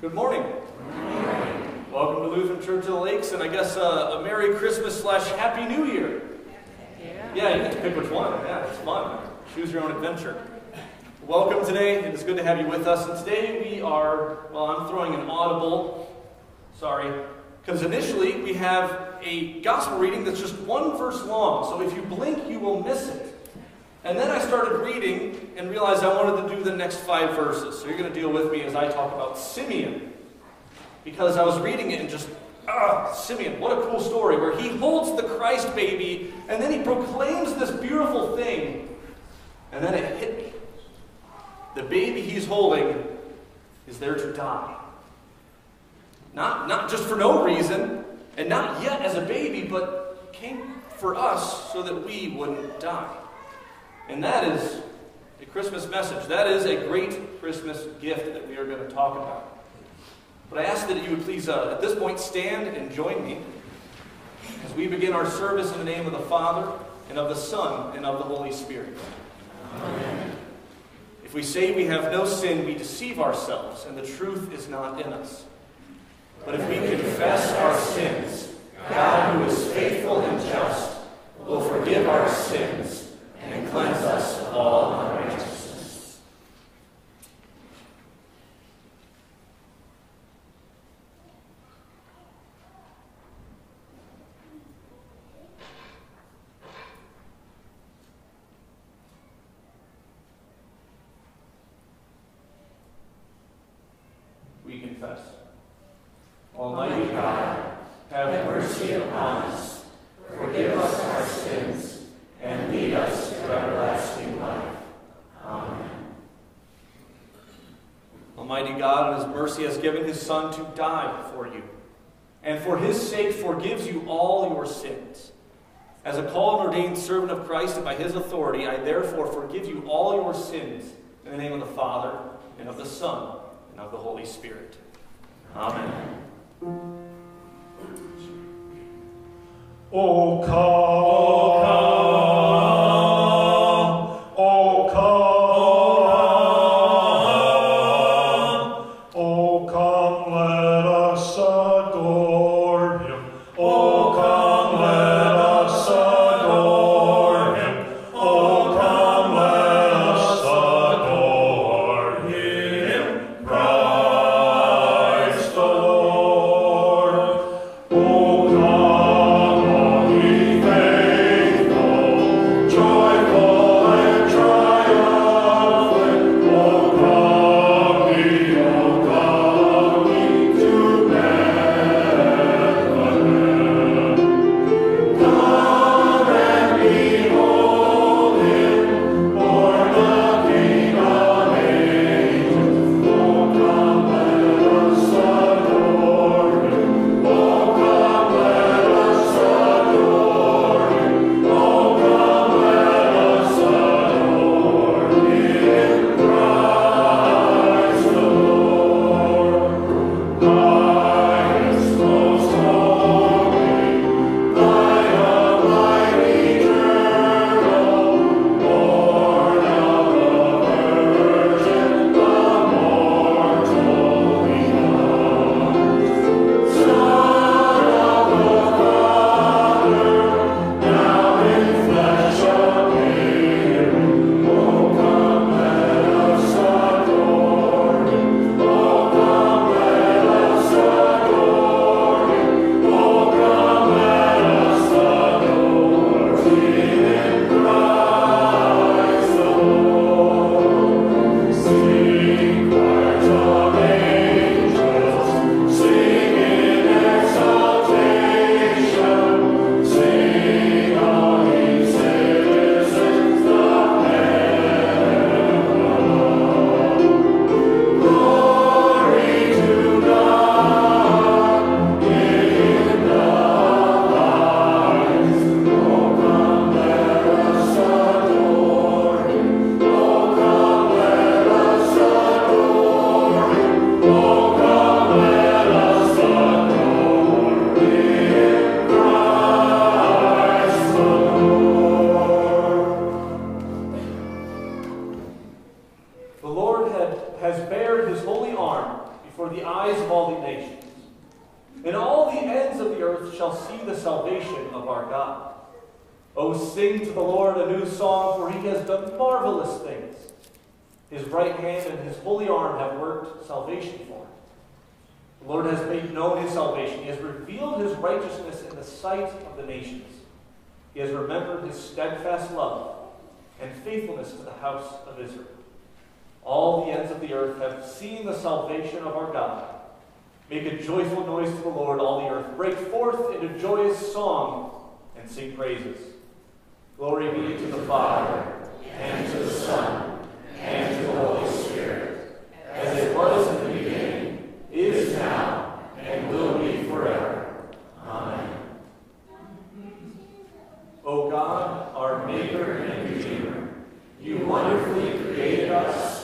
Good morning. Welcome to Lutheran Church of the Lakes, and I guess uh, a Merry Christmas slash Happy New Year. Yeah. Yeah, you get to pick which one. Yeah, it's fun. Choose your own adventure. Welcome today. It is good to have you with us. And today we are, well, I'm throwing an audible, sorry, because initially we have a gospel reading that's just one verse long. So if you blink, you will miss it. And then I started reading and realized I wanted to do the next five verses. So you're going to deal with me as I talk about Simeon. Because I was reading it and just, ah, Simeon, what a cool story, where he holds the Christ baby and then he proclaims this beautiful thing. And then it hit me. The baby he's holding is there to die. Not, not just for no reason, and not yet as a baby, but came for us so that we wouldn't die. And that is a Christmas message. That is a great Christmas gift that we are going to talk about. But I ask that you would please, uh, at this point, stand and join me as we begin our service in the name of the Father, and of the Son, and of the Holy Spirit. Amen. If we say we have no sin, we deceive ourselves, and the truth is not in us. But if we confess our sins, God, who is faithful and just, will forgive our sins and cleanse us of all unrighteousness. We confess. Almighty God, have mercy upon us, forgive us our sins, and lead us to everlasting life. Amen. Almighty God, in His mercy, has given His Son to die for you, and for His sake forgives you all your sins. As a called and ordained servant of Christ, and by His authority, I therefore forgive you all your sins in the name of the Father, and of the Son, and of the Holy Spirit. Amen. O come, God, our Maker and Redeemer, you wonderfully created us,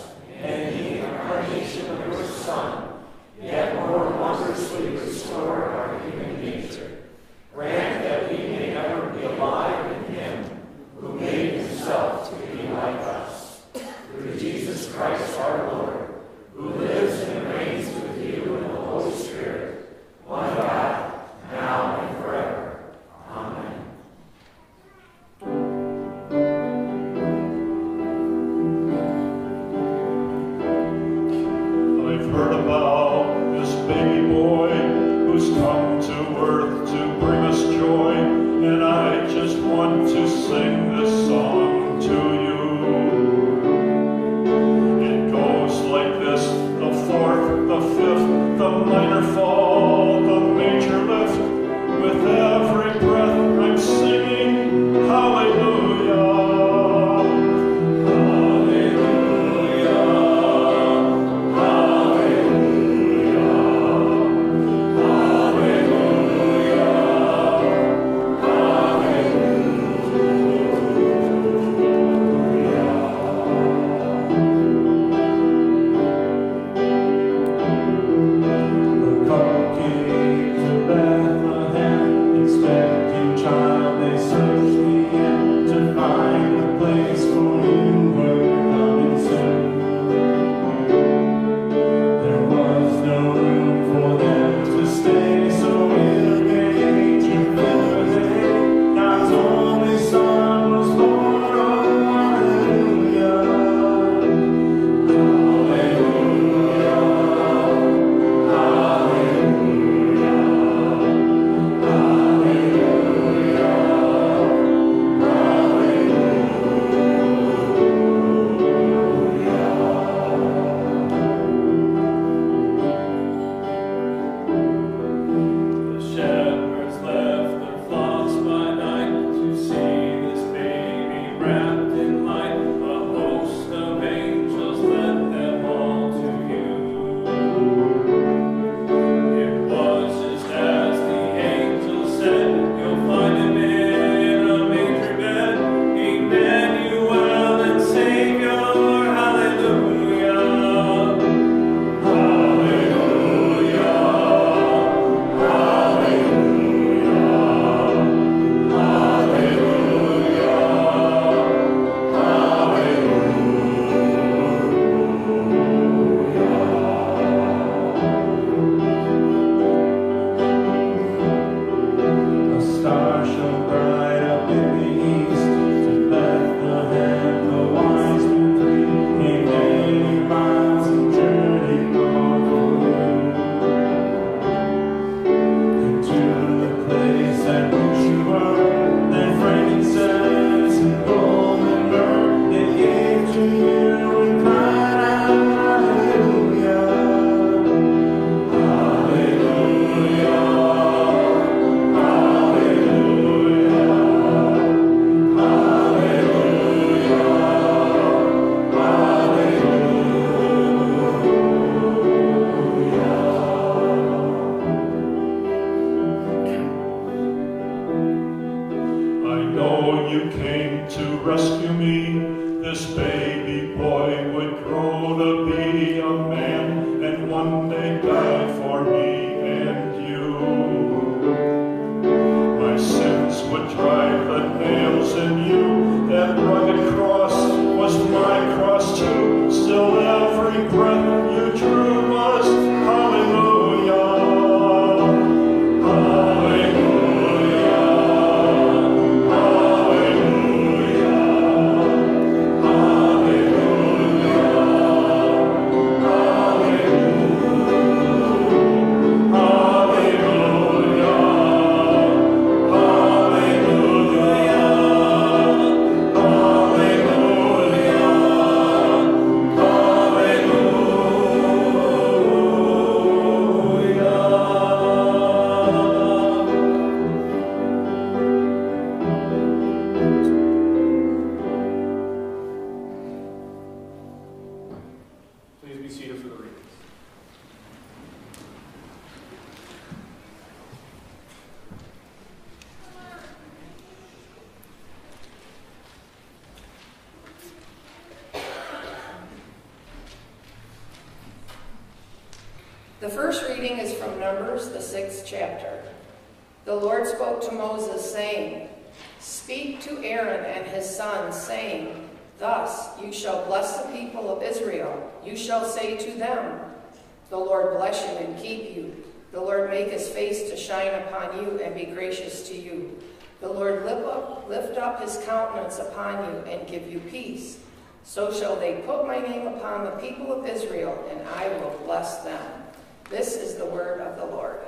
So shall they put my name upon the people of Israel, and I will bless them. This is the word of the Lord.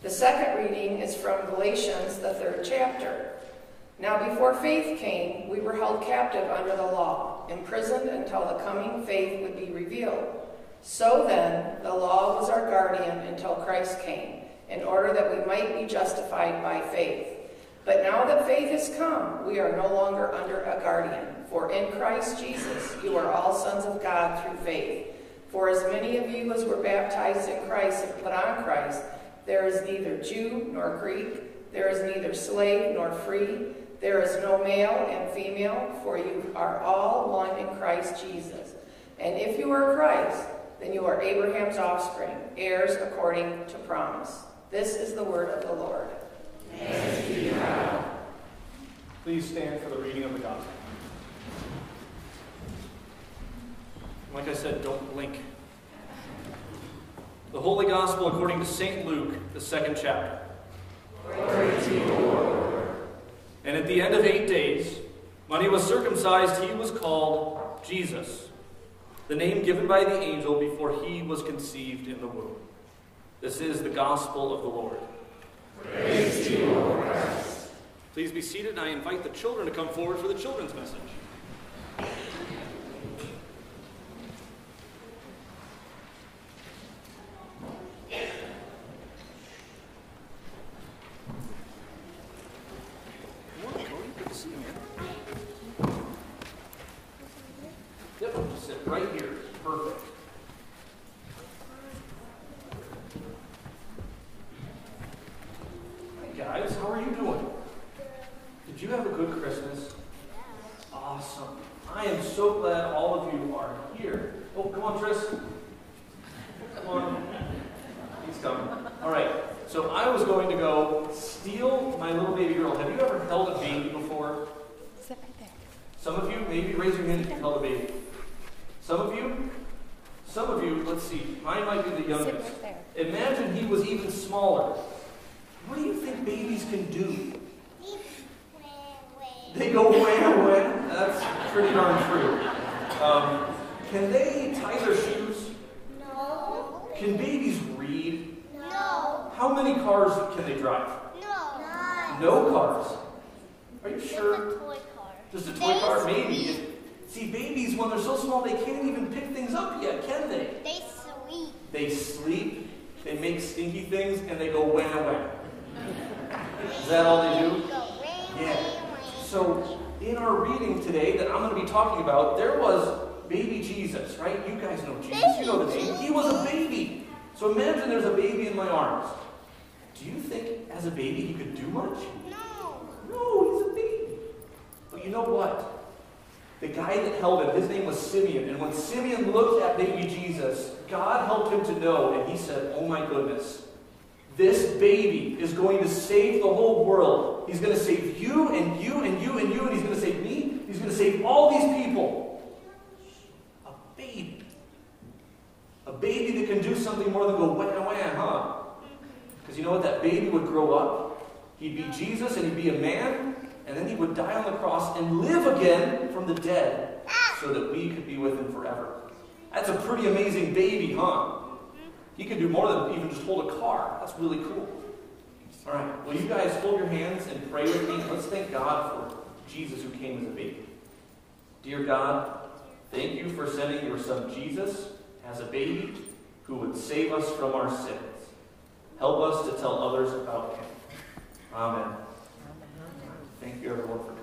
The second reading is from Galatians, the third chapter. Now, before faith came, we were held captive under the law, imprisoned until the coming faith would be revealed. So then, the law was our guardian until Christ came, in order that we might be justified by faith. But now that faith has come, we are no longer under a guardian. For in Christ Jesus, you are all sons of God through faith. For as many of you as were baptized in Christ and put on Christ, there is neither Jew nor Greek, there is neither slave nor free, there is no male and female, for you are all one in Christ Jesus. And if you are Christ, then you are Abraham's offspring, heirs according to promise. This is the word of the Lord. Please stand for the reading of the gospel. Like I said, don't blink. The Holy Gospel according to St. Luke, the second chapter. And at the end of eight days, when he was circumcised, he was called Jesus, the name given by the angel before he was conceived in the womb. This is the gospel of the Lord. Please be seated, and I invite the children to come forward for the children's message. Good morning, Cody. Good to see you, man. Yep, just sit right here. Perfect. Hi, guys. How are you doing? Did you have a good Christmas? Awesome. I am so glad all of you are here. Oh, come on, Tris. Come on. He's coming. All right. So I was going to go steal my little baby girl. Have you ever held a baby before? Sit right there. Some of you, maybe raise your hand if you held a baby. Some of you, some of you, let's see, mine might be the youngest. Imagine he was even smaller. What do you think babies can do? They go wham wham. That's pretty darn true. Um, can they tie their shoes? No. Can babies read? No. How many cars can they drive? No. No cars. Are you Just a toy car. Just a They toy car? Maybe. See, babies, when they're so small, they can't even pick things up yet, can they? They sleep. They sleep, they make stinky things, and they go wham wham. Is that all they do? Yeah. So, in our reading today that I'm going to be talking about, there was baby Jesus, right? You guys know Jesus. You know the name. He was a baby. So imagine there's a baby in my arms. Do you think as a baby he could do much? No. No, baby. But you know what? The guy that held him, his name was Simeon. And when Simeon looked at baby Jesus, God helped him to know, and he said, Oh my goodness, this baby is going to save the whole world. He's going to save you and you and you and you, and he's going to save me. He's going to save all these people. A baby. A baby that can do something more than go wham wham, huh? Mm-hmm. Because you know what? That baby would grow up. He'd be Jesus and he'd be a man, and then he would die on the cross and live again from the dead so that we could be with him forever. That's a pretty amazing baby, huh? He can do more than even just hold a car. That's really cool. All right, will you guys hold your hands and pray with me? Let's thank God for Jesus who came as a baby. Dear God, thank you for sending your son Jesus as a baby who would save us from our sins. Help us to tell others about him. Amen. Thank you, everyone, for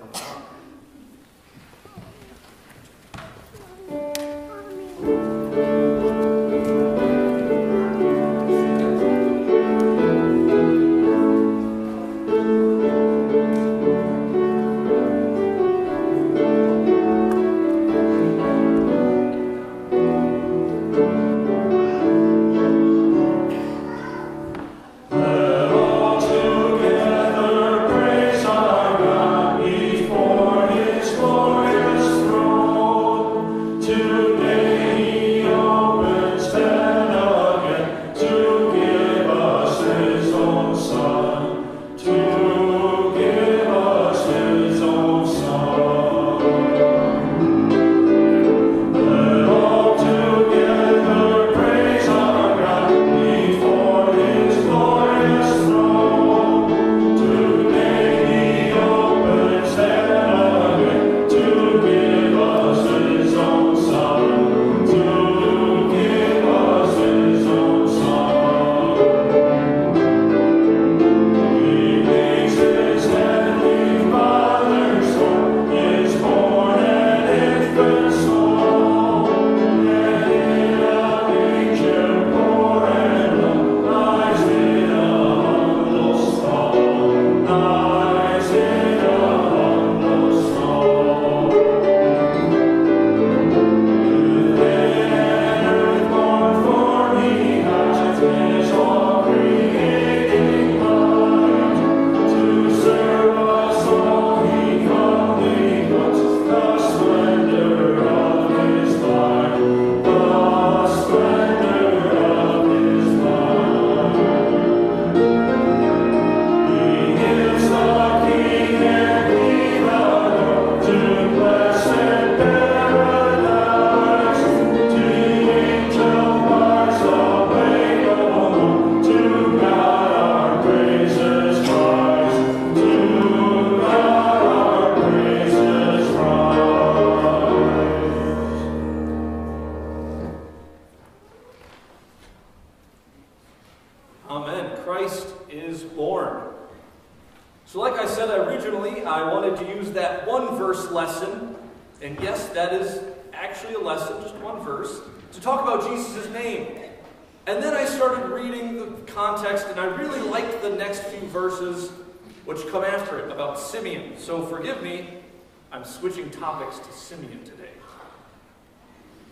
topics to Simeon today.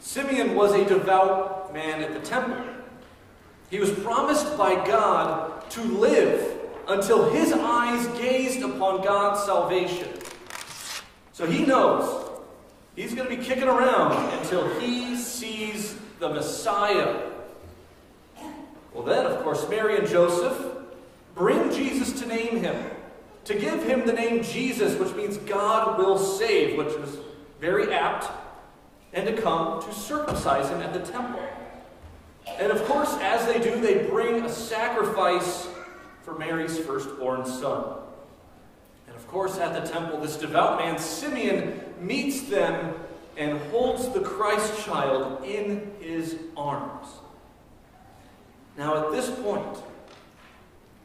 Simeon was a devout man at the temple. He was promised by God to live until his eyes gazed upon God's salvation. So he knows he's going to be kicking around until he sees the Messiah. Well, then, of course, Mary and Joseph bring Jesus to name him, to give him the name Jesus, which means God will save, which is very apt, and to come to circumcise him at the temple. And of course, as they do, they bring a sacrifice for Mary's firstborn son. And of course, at the temple, this devout man, Simeon, meets them and holds the Christ child in his arms. Now, at this point,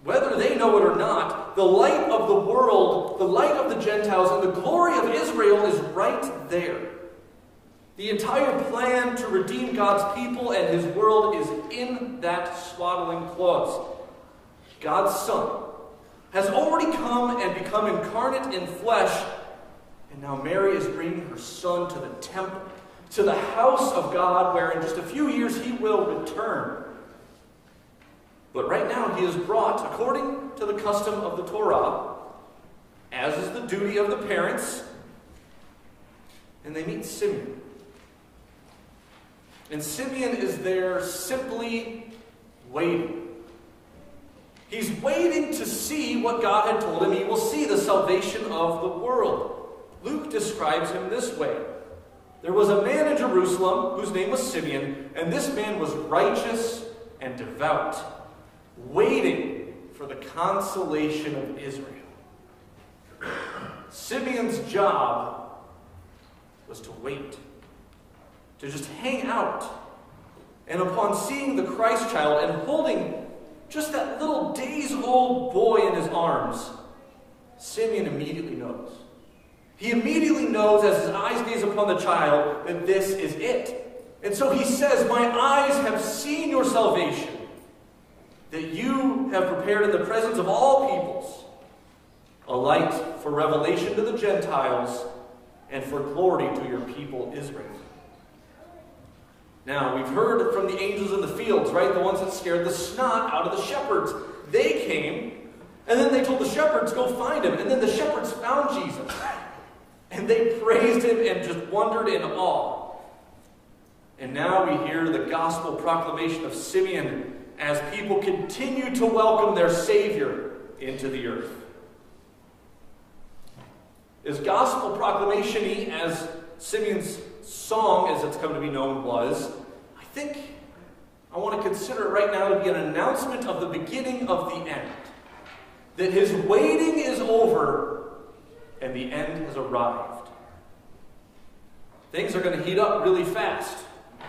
whether they know it or not, the light of the world, the light of the Gentiles, and the glory of Israel is right there. The entire plan to redeem God's people and his world is in that swaddling cloth. God's Son has already come and become incarnate in flesh, and now Mary is bringing her Son to the temple, to the house of God, where in just a few years he will return. But right now he is brought, according to the custom of the Torah, as is the duty of the parents, and they meet Simeon. And Simeon is there simply waiting. He's waiting to see what God had told him. He will see the salvation of the world. Luke describes him this way There was a man in Jerusalem whose name was Simeon, and this man was righteous and devout, waiting for the consolation of Israel. Simeon's job was to wait, to just hang out. And upon seeing the Christ child and holding just that little days old boy in his arms, Simeon immediately knows. He immediately knows as his eyes gaze upon the child that this is it. And so he says, My eyes have seen your salvation, that you have prepared in the presence of all peoples a light for revelation to the Gentiles and for glory to your people Israel. Now, we've heard from the angels in the fields, right? The ones that scared the snot out of the shepherds. They came, and then they told the shepherds, go find him. And then the shepherds found Jesus. And they praised him and just wondered in awe. And now we hear the gospel proclamation of Simeon as people continue to welcome their Savior into the earth. As gospel proclamation as Simeon's song, as it's come to be known, was, I think I want to consider it right now to be an announcement of the beginning of the end. That his waiting is over and the end has arrived. Things are going to heat up really fast.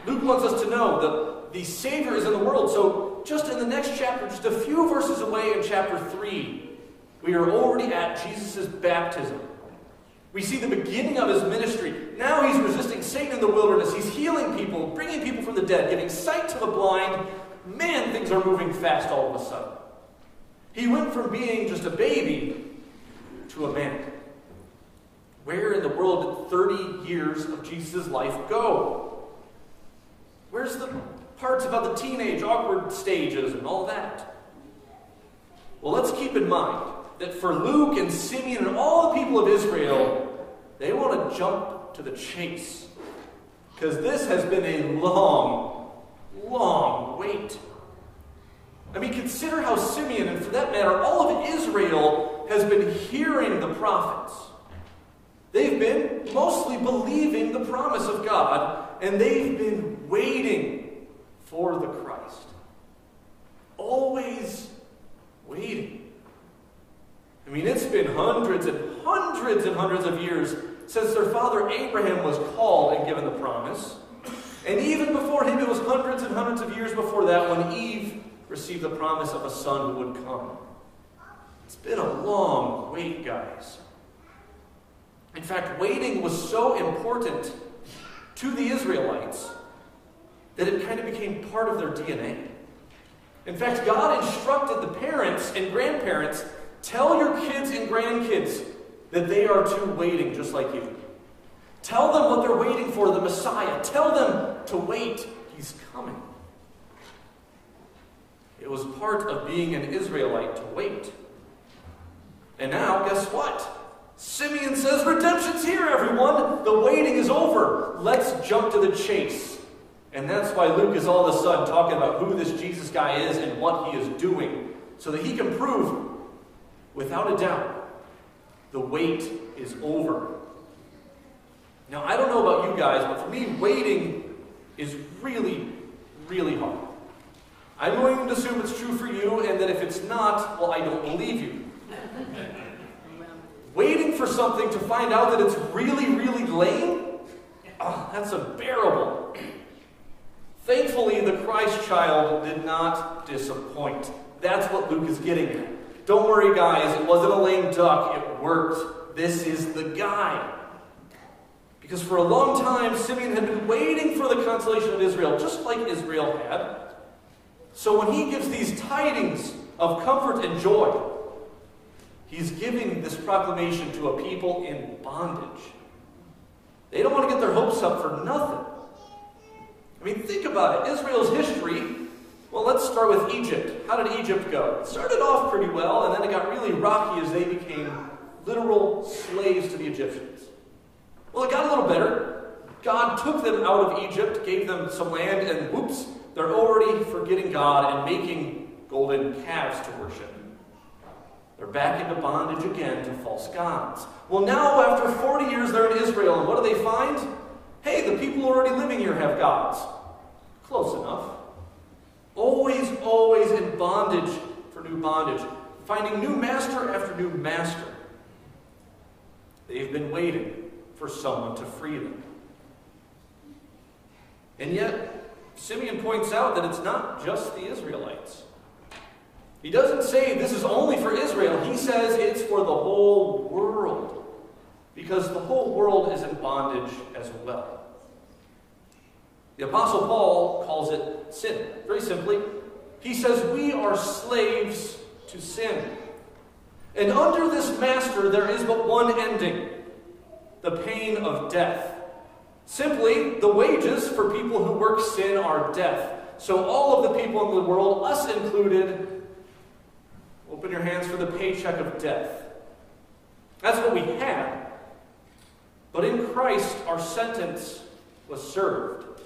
Luke wants us to know that the Savior is in the world. So, just in the next chapter, just a few verses away in chapter 3, we are already at Jesus' baptism. We see the beginning of his ministry. Now he's resisting Satan in the wilderness. He's healing people, bringing people from the dead, giving sight to the blind. Man, things are moving fast all of a sudden. He went from being just a baby to a man. Where in the world did 30 years of Jesus' life go? Where's the parts about the teenage, awkward stages and all that? Well, let's keep in mind that for Luke and Simeon and all the people of Israel, they want to jump to the chase. Because this has been a long, long wait. I mean, consider how Simeon, and for that matter, all of Israel, has been hearing the prophets. They've been mostly believing the promise of God, and they've been waiting for the Christ. Always waiting. I mean, it's been hundreds and hundreds and hundreds of years since their father Abraham was called and given the promise. And even before him, it was hundreds and hundreds of years before that when Eve received the promise of a son who would come. It's been a long wait, guys. In fact, waiting was so important to the Israelites that it kind of became part of their DNA. In fact, God instructed the parents and grandparents tell your kids and grandkids that they are too waiting just like you. Tell them what they're waiting for the Messiah. Tell them to wait. He's coming. It was part of being an Israelite to wait. And now, guess what? Simeon says, Redemption's here, everyone. The waiting is over. Let's jump to the chase. And that's why Luke is all of a sudden talking about who this Jesus guy is and what he is doing, so that he can prove, without a doubt, the wait is over. Now, I don't know about you guys, but for me, waiting is really, really hard. I'm going to assume it's true for you, and that if it's not, well, I don't believe you. Waiting for something to find out that it's really, really lame? Oh, that's unbearable. Thankfully, the Christ child did not disappoint. That's what Luke is getting at. Don't worry, guys, it wasn't a lame duck, it worked. This is the guy. Because for a long time, Simeon had been waiting for the consolation of Israel, just like Israel had. So when he gives these tidings of comfort and joy, he's giving this proclamation to a people in bondage. They don't want to get their hopes up for nothing. I mean, think about it. Israel's history, well, let's start with Egypt. How did Egypt go? It started off pretty well, and then it got really rocky as they became literal slaves to the Egyptians. Well, it got a little better. God took them out of Egypt, gave them some land, and whoops, they're already forgetting God and making golden calves to worship. They're back into bondage again to false gods. Well, now, after 40 years, they're in Israel, and what do they find? Hey, the people already living here have gods. Close enough. Always, always in bondage for new bondage, finding new master after new master. They've been waiting for someone to free them. And yet, Simeon points out that it's not just the Israelites. He doesn't say this is only for Israel, he says it's for the whole world. Because the whole world is in bondage as well. The Apostle Paul calls it sin. Very simply, he says we are slaves to sin. And under this master, there is but one ending the pain of death. Simply, the wages for people who work sin are death. So, all of the people in the world, us included, open your hands for the paycheck of death. That's what we had. But in Christ, our sentence was served.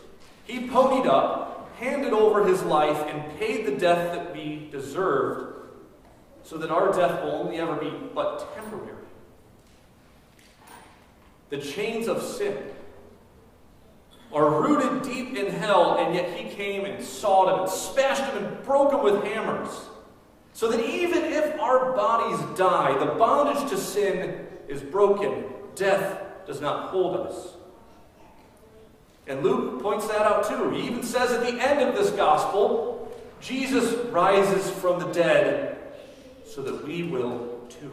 He ponied up, handed over his life, and paid the death that we deserved, so that our death will only ever be but temporary. The chains of sin are rooted deep in hell, and yet he came and sawed them and smashed them and broke them with hammers. So that even if our bodies die, the bondage to sin is broken. Death does not hold us. And Luke points that out too. He even says at the end of this gospel, Jesus rises from the dead so that we will too.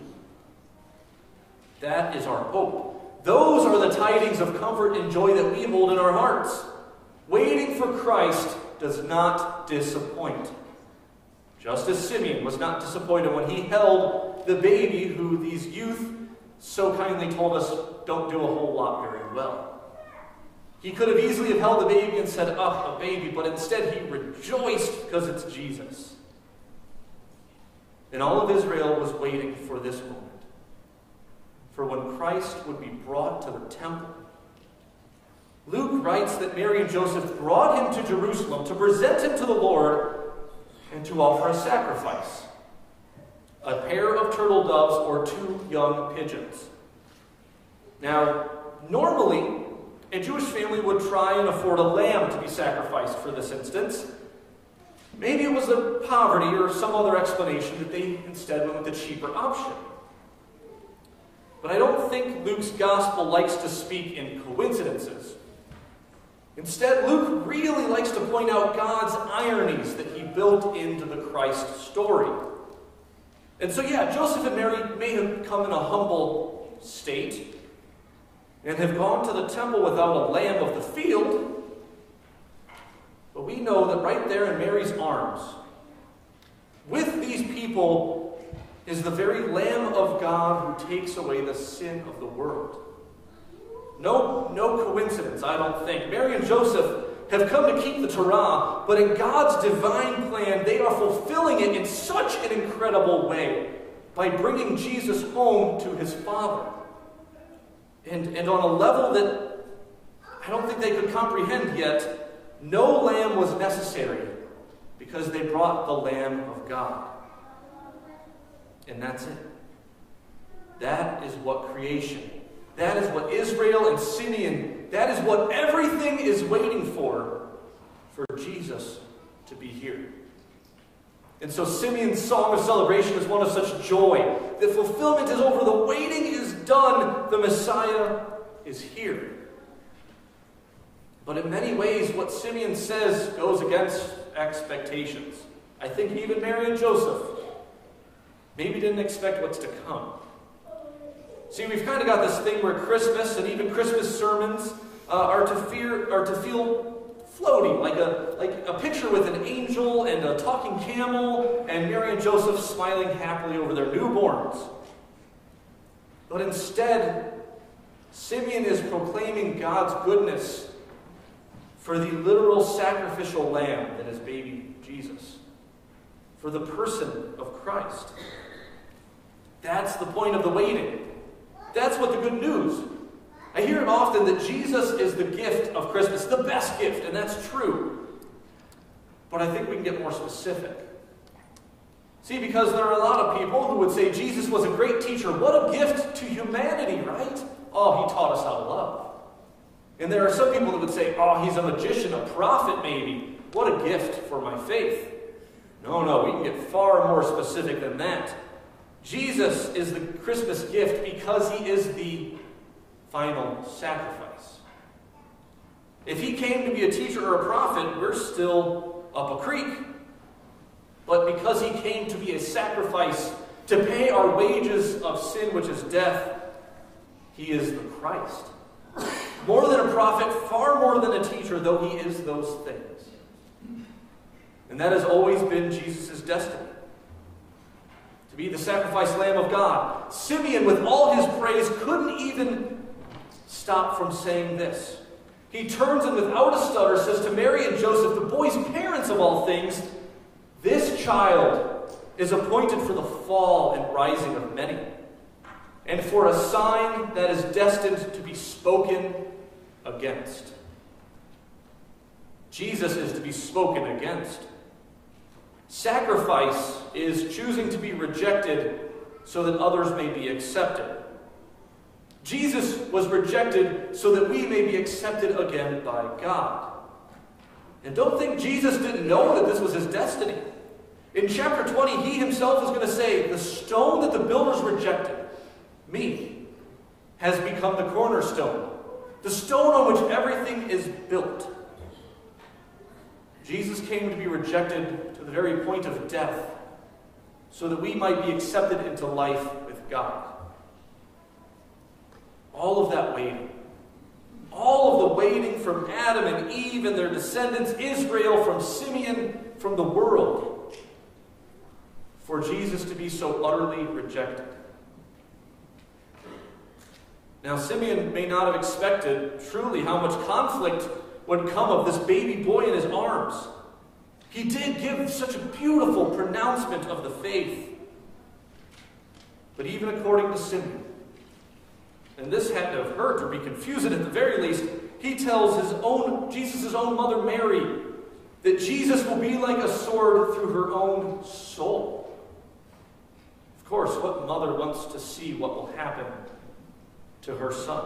That is our hope. Those are the tidings of comfort and joy that we hold in our hearts. Waiting for Christ does not disappoint. Just as Simeon was not disappointed when he held the baby who these youth so kindly told us don't do a whole lot very well. He could have easily have held the baby and said, oh, a baby, but instead he rejoiced because it's Jesus. And all of Israel was waiting for this moment. For when Christ would be brought to the temple. Luke writes that Mary and Joseph brought him to Jerusalem to present him to the Lord and to offer a sacrifice a pair of turtle doves or two young pigeons. Now, normally, a Jewish family would try and afford a lamb to be sacrificed for this instance. Maybe it was the poverty or some other explanation that they instead went with the cheaper option. But I don't think Luke's gospel likes to speak in coincidences. Instead, Luke really likes to point out God's ironies that he built into the Christ story. And so, yeah, Joseph and Mary may have come in a humble state and have gone to the temple without a lamb of the field. But we know that right there in Mary's arms, with these people, is the very Lamb of God who takes away the sin of the world. No, no coincidence, I don't think. Mary and Joseph have come to keep the Torah, but in God's divine plan, they are fulfilling it in such an incredible way by bringing Jesus home to his Father. And, and on a level that I don't think they could comprehend yet, no lamb was necessary because they brought the Lamb of God. And that's it. That is what creation, that is what Israel and Simeon, that is what everything is waiting for, for Jesus to be here. And so Simeon's song of celebration is one of such joy. The fulfillment is over, the waiting is done, the Messiah is here. But in many ways, what Simeon says goes against expectations. I think even Mary and Joseph maybe didn't expect what's to come. See, we've kind of got this thing where Christmas and even Christmas sermons uh, are to fear, are to feel floating, like a like a picture with an angel and a talking camel, and Mary and Joseph smiling happily over their newborns. But instead, Simeon is proclaiming God's goodness for the literal sacrificial lamb that is baby Jesus, for the person of Christ. That's the point of the waiting. That's what the good news. I hear it often that Jesus is the gift of Christmas, the best gift, and that's true. But I think we can get more specific. See, because there are a lot of people who would say Jesus was a great teacher. What a gift to humanity, right? Oh, he taught us how to love. And there are some people that would say, oh, he's a magician, a prophet, maybe. What a gift for my faith. No, no, we can get far more specific than that. Jesus is the Christmas gift because he is the final sacrifice. If he came to be a teacher or a prophet, we're still up a creek. But because he came to be a sacrifice to pay our wages of sin, which is death, he is the Christ. More than a prophet, far more than a teacher, though he is those things. And that has always been Jesus' destiny to be the sacrificed Lamb of God. Simeon, with all his praise, couldn't even stop from saying this. He turns and without a stutter says to Mary and Joseph, the boy's parents of all things, This child is appointed for the fall and rising of many, and for a sign that is destined to be spoken against. Jesus is to be spoken against. Sacrifice is choosing to be rejected so that others may be accepted. Jesus was rejected so that we may be accepted again by God. And don't think Jesus didn't know that this was his destiny. In chapter 20, he himself is going to say, The stone that the builders rejected, me, has become the cornerstone, the stone on which everything is built. Jesus came to be rejected to the very point of death so that we might be accepted into life with God. All of that waiting, all of the waiting from Adam and Eve and their descendants, Israel, from Simeon, from the world, for Jesus to be so utterly rejected. Now, Simeon may not have expected truly how much conflict would come of this baby boy in his arms. He did give such a beautiful pronouncement of the faith. But even according to Simeon, and this had to have hurt or be confusing at the very least, he tells his own, Jesus' own mother Mary, that Jesus will be like a sword through her own soul. Of course, what mother wants to see what will happen to her son?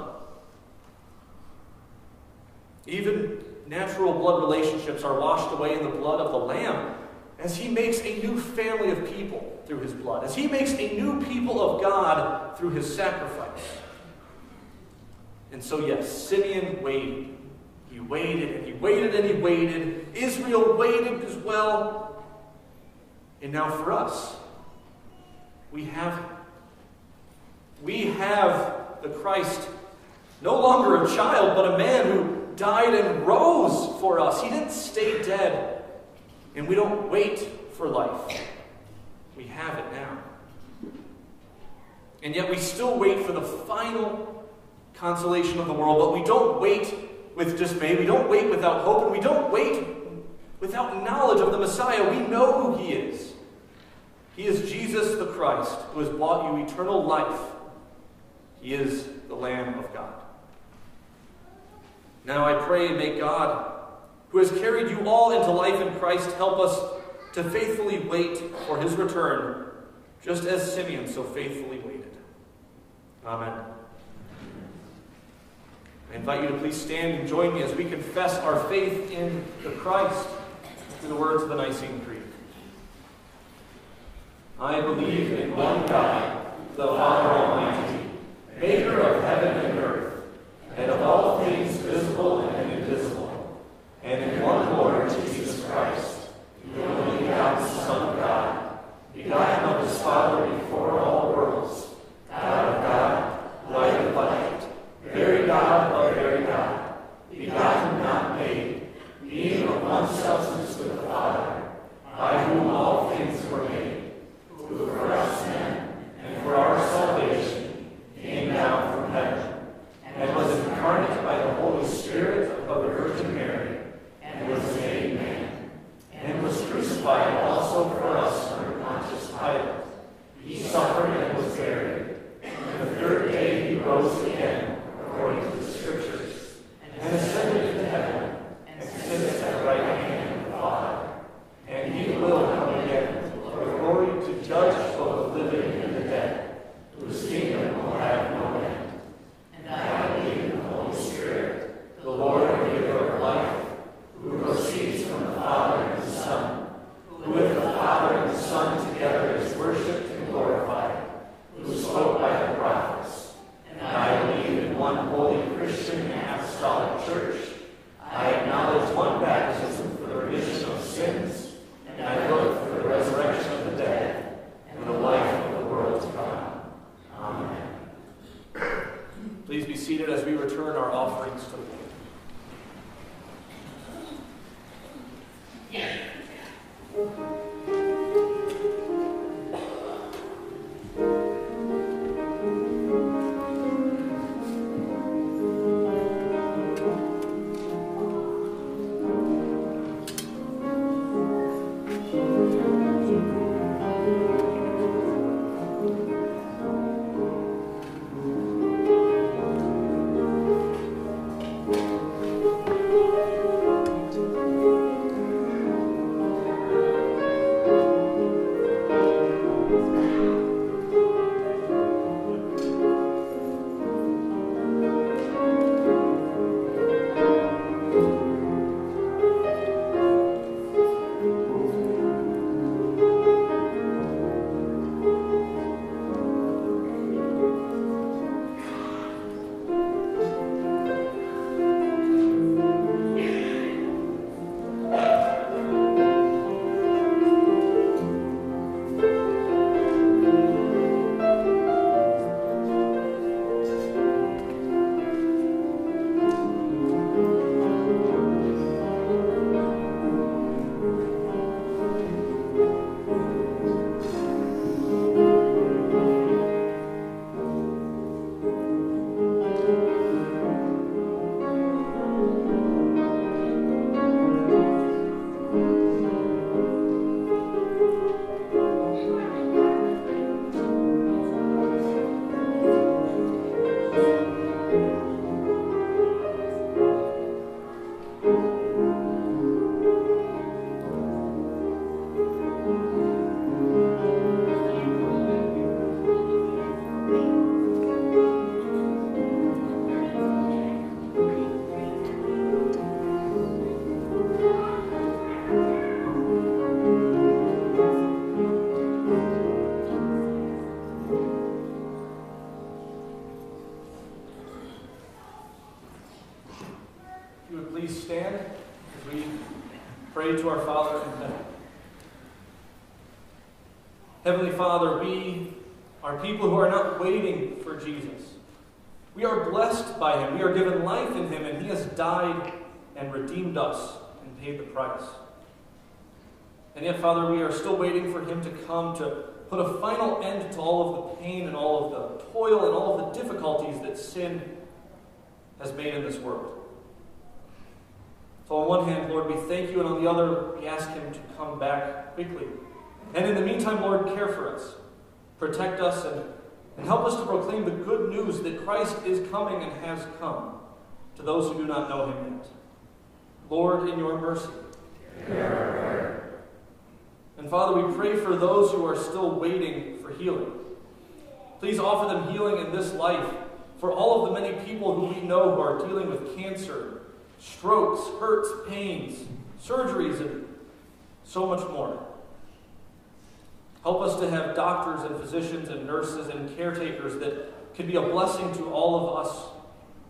Even natural blood relationships are washed away in the blood of the Lamb as he makes a new family of people through his blood, as he makes a new people of God through his sacrifice. And so, yes, Simeon waited. He waited and he waited and he waited. Israel waited as well. And now for us, We have. We have the Christ, no longer a child, but a man who died and rose for us. He didn't stay dead, and we don't wait for life. We have it now. And yet we still wait for the final consolation of the world, but we don't wait with dismay. We don't wait without hope, and we don't wait without knowledge of the Messiah. We know who he is. He is Jesus the Christ, who has bought you eternal life. He is the Lamb of God. Now I pray, may God, who has carried you all into life in Christ, help us to faithfully wait for his return, just as Simeon so faithfully waited. Amen. I invite you to please stand and join me as we confess our faith in the Christ through the words of the Nicene Creed. I believe in one God, the Father Almighty, maker of heaven and earth, and of all things visible and invisible, and in one Lord Jesus Christ, the only begotten Son of God, begotten of his Father before all worlds, God of God, light of light, very God of very God, begotten, not made, being of one substance with the Father, by whom all things were made, who for our sin and for our salvation came down from heaven, and was incarnate by the Holy Spirit of the Virgin Mary, and was made man, and was crucified also for us under Pontius Pilate. He suffered and was buried, and the third day he rose again, according to the Scriptures, and ascended into heaven, and sits at the right hand of the Father. And he will come again for glory to judge both the living and the dead, whose kingdom will have no end. Christian and apostolic church. I acknowledge Father, we are still waiting for him to come to put a final end to all of the pain and all of the toil and all of the difficulties that sin has made in this world. So, on one hand, Lord, we thank you, and on the other, we ask him to come back quickly. And in the meantime, Lord, care for us, protect us, and, and help us to proclaim the good news that Christ is coming and has come to those who do not know him yet. Lord, in your mercy. And Father, we pray for those who are still waiting for healing. Please offer them healing in this life for all of the many people who we know who are dealing with cancer, strokes, hurts, pains, surgeries, and so much more. Help us to have doctors and physicians and nurses and caretakers that can be a blessing to all of us,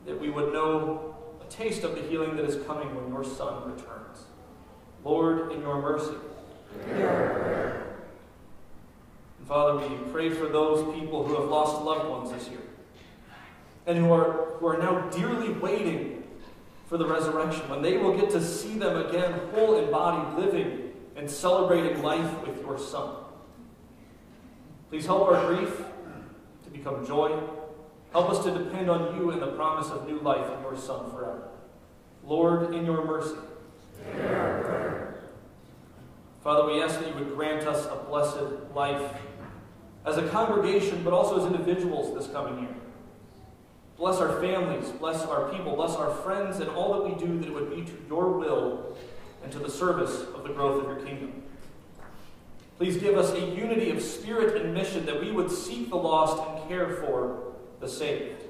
that we would know a taste of the healing that is coming when your Son returns. Lord, in your mercy. And Father, we pray for those people who have lost loved ones this year and who are, who are now dearly waiting for the resurrection, when they will get to see them again, whole in body, living and celebrating life with your Son. Please help our grief to become joy. Help us to depend on you and the promise of new life in your Son forever. Lord, in your mercy. Father, we ask that you would grant us a blessed life as a congregation, but also as individuals this coming year. Bless our families, bless our people, bless our friends, and all that we do that it would be to your will and to the service of the growth of your kingdom. Please give us a unity of spirit and mission that we would seek the lost and care for the saved.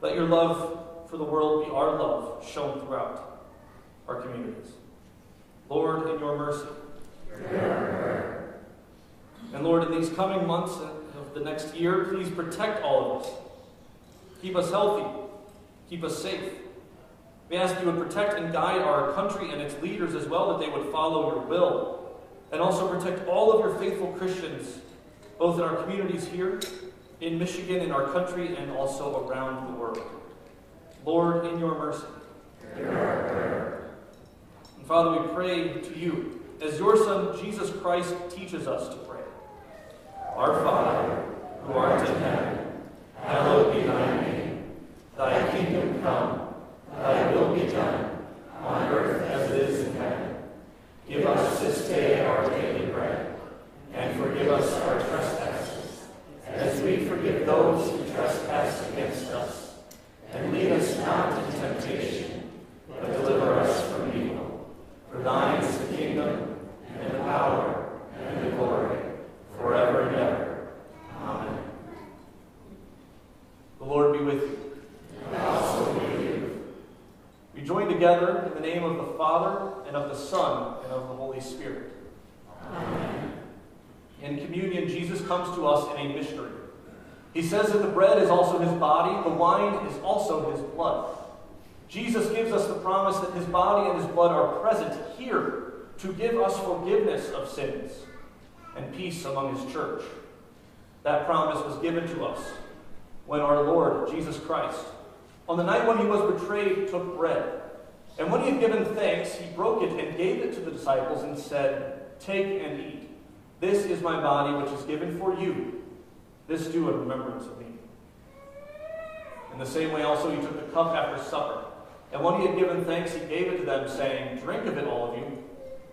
Let your love for the world be our love shown throughout our communities. Lord, in your mercy. And Lord, in these coming months of the next year, please protect all of us. Keep us healthy. Keep us safe. We ask you would protect and guide our country and its leaders as well, that they would follow your will. And also protect all of your faithful Christians, both in our communities here, in Michigan, in our country, and also around the world. Lord, in your mercy. Father, we pray to you as your Son, Jesus Christ, teaches us to pray. Our Father, who art in heaven, hallowed be thy name. Thy kingdom come, thy will be done, on earth as it is in heaven. Give us this day our daily bread, and forgive us our trespasses, as we forgive those who trespass against us. And lead us not into temptation, but deliver us from evil. For thine is the kingdom, and the power, and the glory, forever and ever. Amen. The Lord be with you. And also with you. We join together in the name of the Father, and of the Son, and of the Holy Spirit. Amen. In communion, Jesus comes to us in a mystery. He says that the bread is also his body, the wine is also his blood. Jesus gives us the promise that his body and his blood are present here to give us forgiveness of sins and peace among his church. That promise was given to us when our Lord, Jesus Christ, on the night when he was betrayed, took bread. And when he had given thanks, he broke it and gave it to the disciples and said, Take and eat. This is my body, which is given for you. This do in remembrance of me. In the same way, also, he took the cup after supper. And when he had given thanks, he gave it to them, saying, Drink of it, all of you.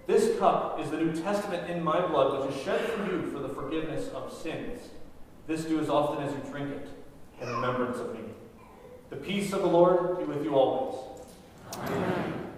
This cup is the New Testament in my blood, which is shed for you for the forgiveness of sins. This do as often as you drink it in remembrance of me. The peace of the Lord be with you always. Amen.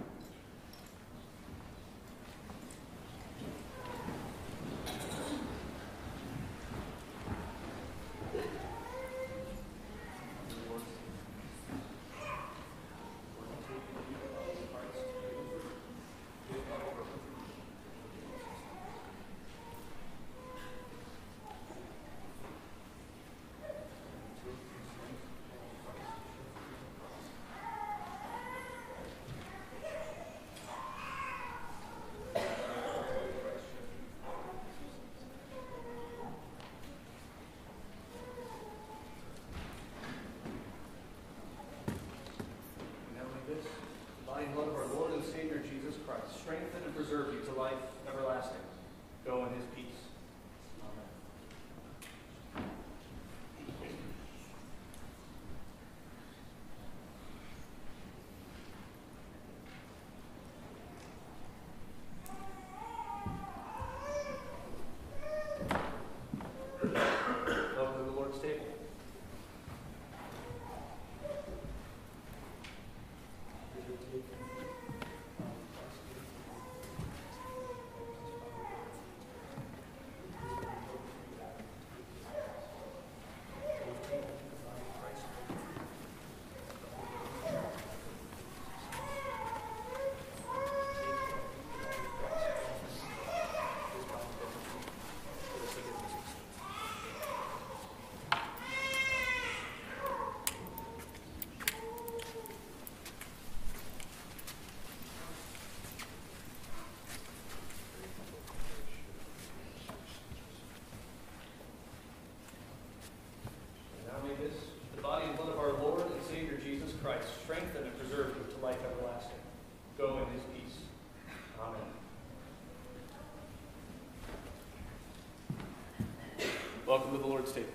Go in his peace. The body and blood of our Lord and Savior Jesus Christ, strengthened and preserved to life everlasting. Go in his peace. Amen. Welcome to the Lord's table.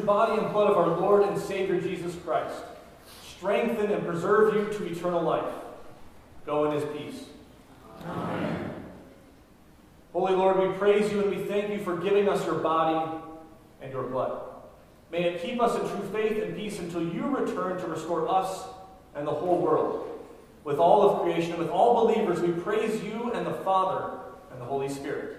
Body and blood of our Lord and Savior Jesus Christ, strengthen and preserve you to eternal life. Go in his peace. Amen. Holy Lord, we praise you and we thank you for giving us your body and your blood. May it keep us in true faith and peace until you return to restore us and the whole world. With all of creation, with all believers, we praise you and the Father and the Holy Spirit.